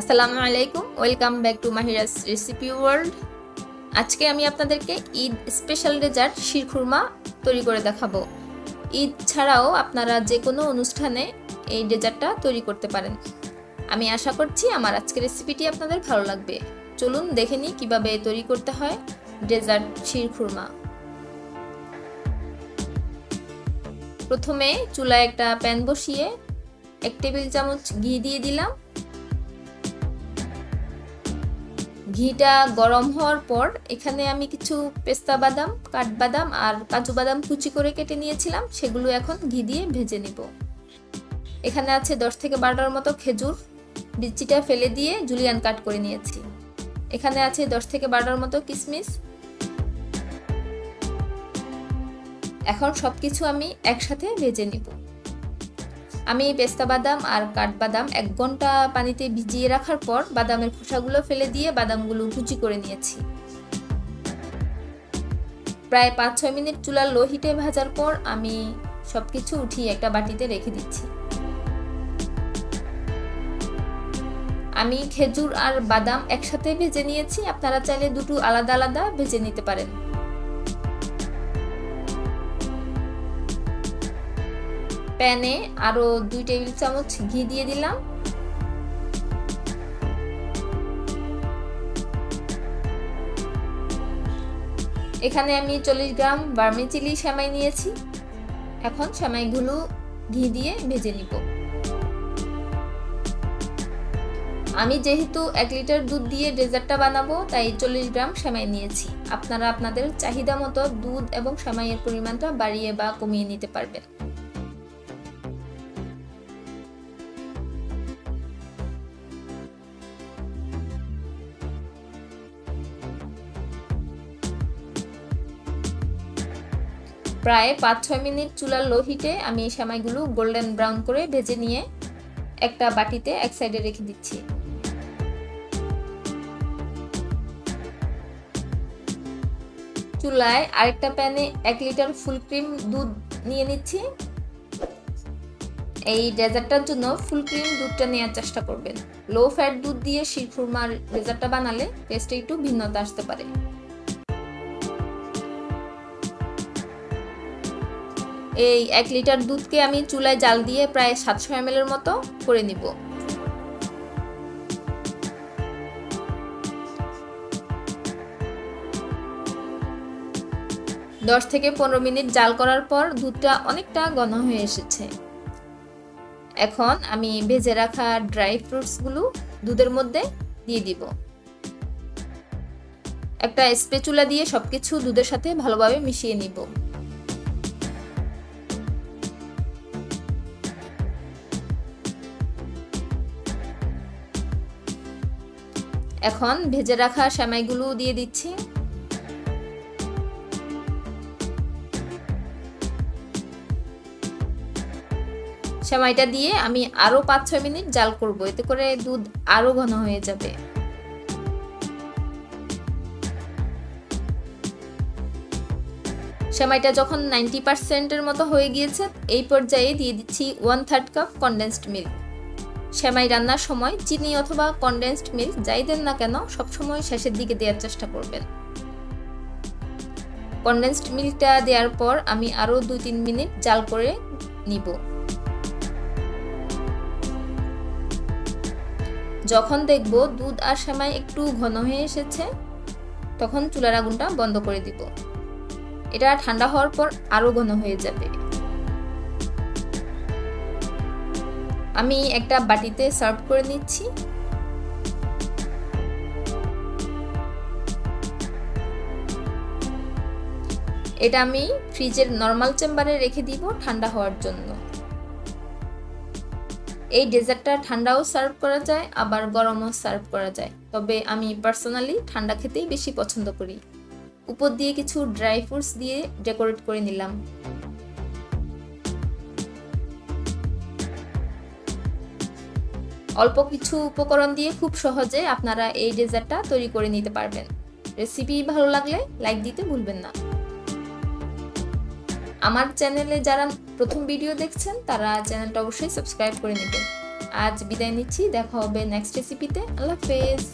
আসসালামু আলাইকুম, welcome back to Mahira's recipe world. আজকে আমি আপনাদেরকে ঈদ স্পেশাল ডেজার্ট শিরখুরমা তৈরি করে দেখাবো। ঈদ ছাড়াও আপনারা যে কোনো অনুষ্ঠানে এই ডেজার্টটা তৈরি করতে পারেন। আমি আশা করছি আমার আজকের রেসিপিটি আপনাদের ভালো লাগবে। চলুন দেখে নিই কীভাবে তৈরি করতে হয় ডেজার্ট শিরখুরমা প্রথমে চুলায় একটা প্যান বসিয়ে এক টেবিল চামচ ঘি দিয়ে দিলাম। ঘিটা গরম হওয়ার পর এখানে আমি কিছু পেস্তা বাদাম কাঠবাদাম আর কাজু বাদাম কুচি করে কেটে নিয়েছিলাম, সেগুলো এখন ঘি দিয়ে ভেজে নিব। এখানে আছে দশ থেকে বারোটার মতো খেজুর, বিচিটা ফেলে দিয়ে জুলিয়ান কাট করে নিয়েছি। এখানে আছে দশ থেকে বারোটার মতো কিশমিশ এখন সব কিছু আমি একসাথে ভেজে নিব। আমি পেস্তা বাদাম আর কাঠবাদাম এক ঘণ্টা পানিতে ভিজিয়ে রাখার পর বাদামের খোসাগুলো ফেলে দিয়ে বাদামগুলো কুচি করে নিয়েছি। প্রায় পাঁচ ছয় মিনিট চুলার লো হিটে ভাজার পর আমি সব কিছু উঠিয়ে একটা বাটিতে রেখে দিচ্ছি। আমি খেজুর আর বাদাম একসাথে ভেজে নিয়েছি। আপনারা চাইলে দুটো আলাদা আলাদা ভেজে নিতে পারেন। প্যানে আরও দুই টেবিল চামচ ঘি দিয়ে দিলাম। এখানে আমি চল্লিশ গ্রাম বার্মি চিলি সেমাই নিয়েছি। এখন সেমাইগুলো ঘি দিয়ে ভেজে নিব। আমি যেহেতু এক লিটার দুধ দিয়ে ডেজার্টটা বানাবো, তাই চল্লিশ গ্রাম সেমাই নিয়েছি। আপনারা আপনাদের চাহিদা মতো দুধ এবং সেমাইয়ের পরিমাণটা বাড়িয়ে বা কমিয়ে নিতে পারবেন। প্রায় পাঁচ ছয় মিনিট চুলার লো হিটে আমি সেমাইগুলো গোল্ডেন ব্রাউন করে ভেজে নিয়ে একটা বাটিতে এক সাইডে রেখে দিচ্ছি। চুলায় আরেকটা প্যানে এক লিটার ফুল ক্রিম দুধ নিয়ে নিচ্ছি। এই ডেজার্টটার জন্য ফুল ক্রিম দুধটা নেওয়ার চেষ্টা করবেন। লো ফ্যাট দুধ দিয়ে শিরখুরমার ডেজার্টটা বানালে টেস্টে একটু ভিন্নতা আসতে পারে। এই এক লিটার দুধকে আমি চুলায় জাল দিয়ে প্রায় সাতশো এম এর মতো করে নিব। দশ থেকে পনেরো মিনিট জাল করার পর দুধটা অনেকটা ঘন হয়ে এসেছে। এখন আমি ভেজে রাখা ড্রাই ফ্রুটসগুলো দুধের মধ্যে দিয়ে দিব। একটা স্পেচুলা দিয়ে সবকিছু দুধের সাথে ভালোভাবে মিশিয়ে নিব। এখন ভেজে রাখা সেমাইগুলো দিয়ে দিচ্ছি। সেমাইটা দিয়ে আমি আরও পাঁচ ছয় মিনিট জাল করব, এতে করে দুধ আরও ঘন হয়ে যাবে। সেমাইটা যখন নাইনটি পার্সেন্টের মতো হয়ে গিয়েছে, এই পর্যায়ে দিয়ে দিচ্ছি one third cup condensed milk সেমাই রান্নার সময় চিনি অথবা কনডেন্সড মিল্ক যাই দেন না কেন সবসময় শেষের দিকে দেওয়ার চেষ্টা করবেন। কনডেন্সড মিল্কটা দেওয়ার পর আমি আরও দুই তিন মিনিট জাল করে নিব। যখন দেখব দুধ আর সেমাই একটু ঘন হয়ে এসেছে, তখন চুলার আগুনটা বন্ধ করে দিব। এটা ঠান্ডা হওয়ার পর আরও ঘন হয়ে যাবে। আমি একটা বাটিতে সার্ভ করে নিচ্ছি। এটা আমি ফ্রিজের নর্মাল চেম্বারে রেখে দিব ঠান্ডা হওয়ার জন্য। এই ডেজার্টটা ঠান্ডাও সার্ভ করা যায়, আবার গরমও সার্ভ করা যায়। তবে আমি পার্সোনালি ঠান্ডা খেতেই বেশি পছন্দ করি। উপর দিয়ে কিছু ড্রাই ফ্রুটস দিয়ে ডেকোরেট করে নিলাম। অল্প কিছু উপকরণ দিয়ে খুব সহজে আপনারা এই ডেজার্টটা তৈরি করে নিতে পারবেন। রেসিপি ভালো লাগলে লাইক দিতে ভুলবেন না। আমার চ্যানেলে যারা প্রথম ভিডিও দেখছেন, তারা চ্যানেলটা অবশ্যই সাবস্ক্রাইব করে নেবেন। আজ বিদায় নিচ্ছি, দেখা হবে নেক্সট রেসিপিতে আল্লাহ হাফেজ।